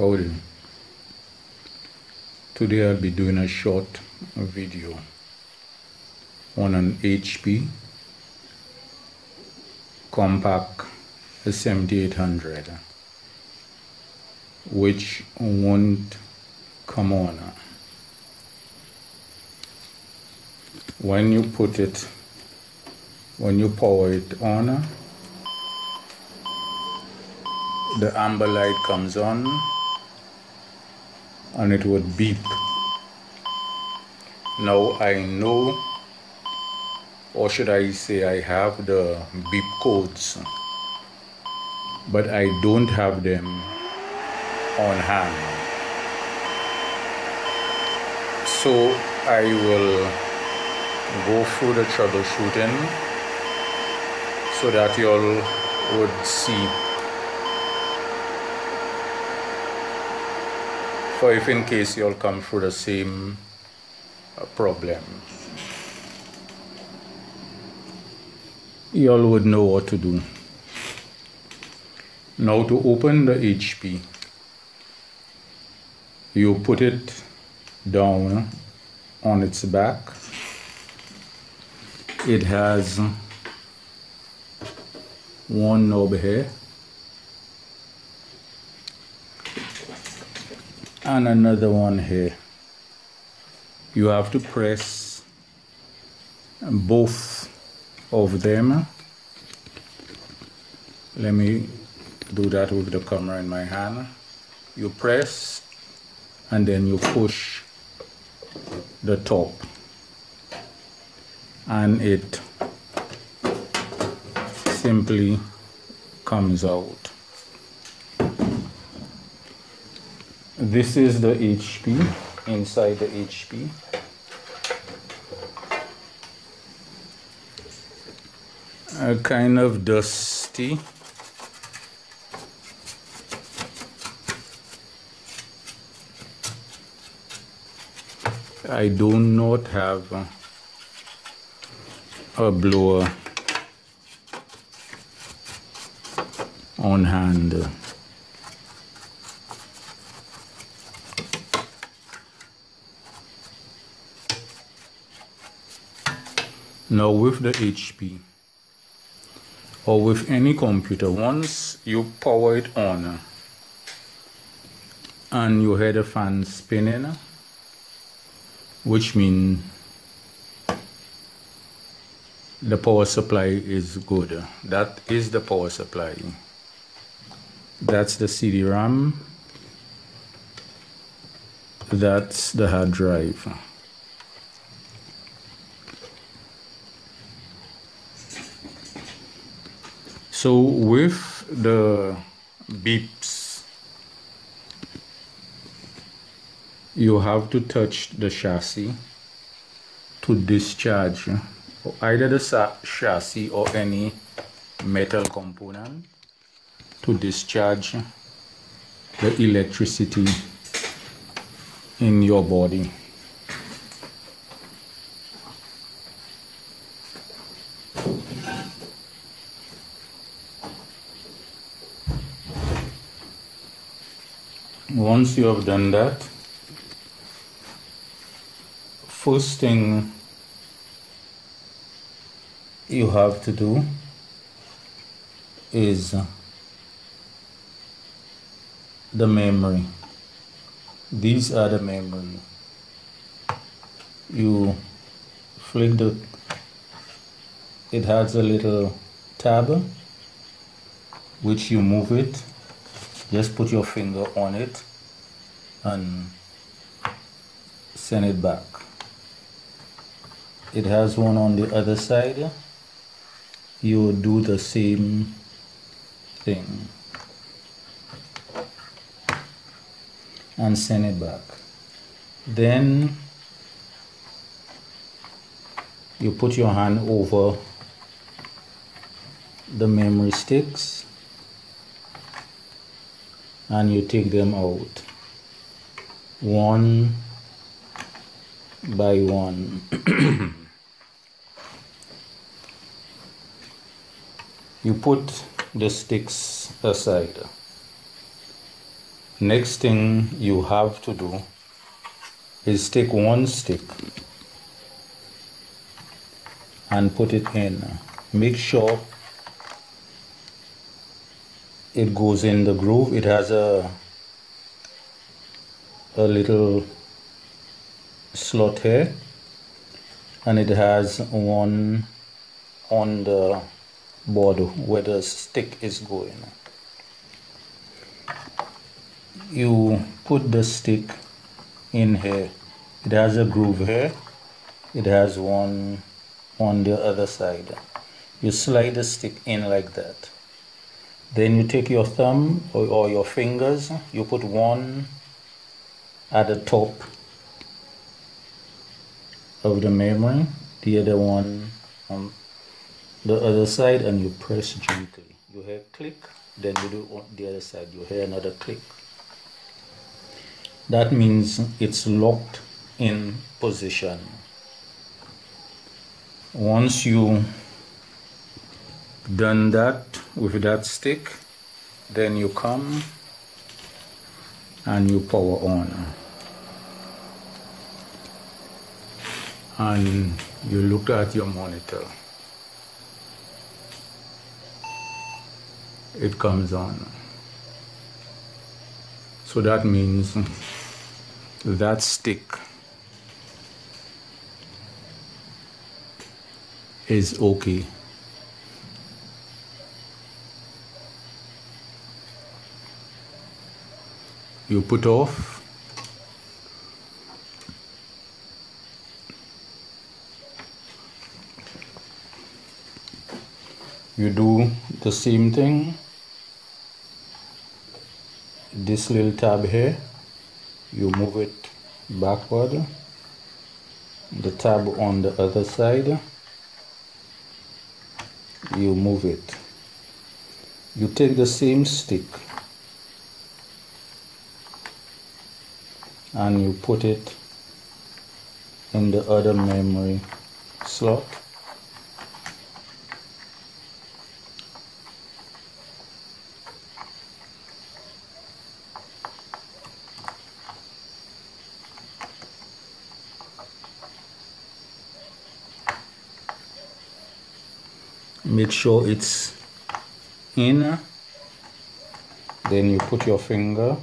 Howdy. Today I'll be doing a short video on an HP Compaq 7800 which won't come on when you put it when you power it on the amber light comes on and it would beep. Now I know or should I say I have the beep codes but I don't have them on hand. So I will go through the troubleshooting so that you all would see for if in case you all come through the same uh, problem you all would know what to do. Now to open the HP you put it down on its back. It has one knob here and another one here. You have to press both of them. Let me do that with the camera in my hand. You press and then you push the top. And it simply comes out this is the HP inside the HP a kind of dusty I do not have a blower on hand. Now with the HP or with any computer, once you power it on and you hear the fan spinning, which means the power supply is good. That is the power supply. That's the CD-ROM. That's the hard drive. So with the beeps, you have to touch the chassis to discharge either the chassis or any metal component to discharge the electricity in your body. Once you have done that, first thing you have to do is the memory. These are the memory. You flick the it has a little tab which you move it just put your finger on it and send it back. It has one on the other side. You do the same thing. And send it back. Then you put your hand over the memory sticks and you take them out. One by one. You put the sticks aside. Next thing you have to do is take one stick and put it in. Make sure it goes in the groove. It has a a little slot here. And it has one on the border where the stick is going. You put the stick in here. It has a groove here. It has one on the other side. You slide the stick in like that then you take your thumb or, or your fingers you put one at the top of the memory the other one on the other side and you press gently. You hear click then you do on the other side. You hear another click. That means it's locked in position. Once you done that with that stick then you come and you power on. And you look at your monitor. It comes on. So that means that stick is okay you put off? You do the same thing? This little tab here you move it backward. The tab on the other side you move it. You take the same stick and you put it in the other memory slot. Make sure it's in. Then you put your finger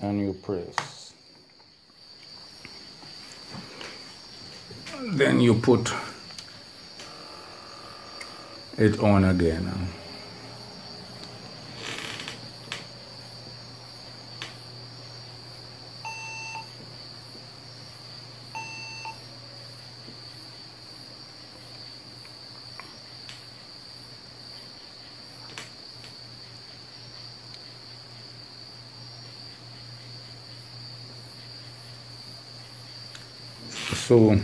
and you press. Then you put it on again so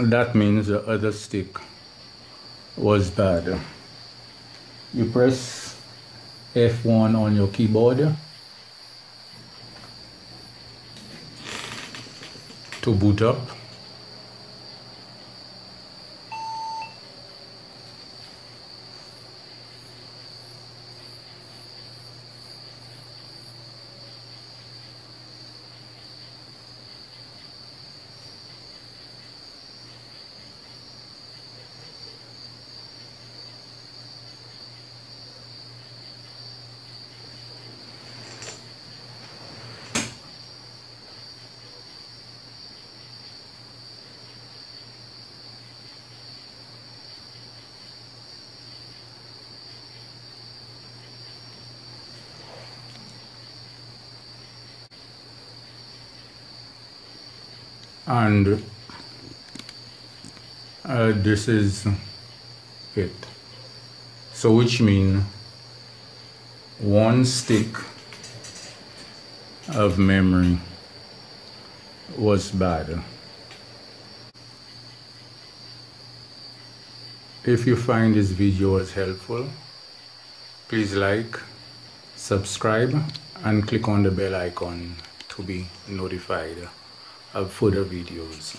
that means the other stick was bad. You press F1 on your keyboard to boot up and uh, this is it. So which mean one stick of memory was bad. If you find this video was helpful please like subscribe and click on the bell icon to be notified further videos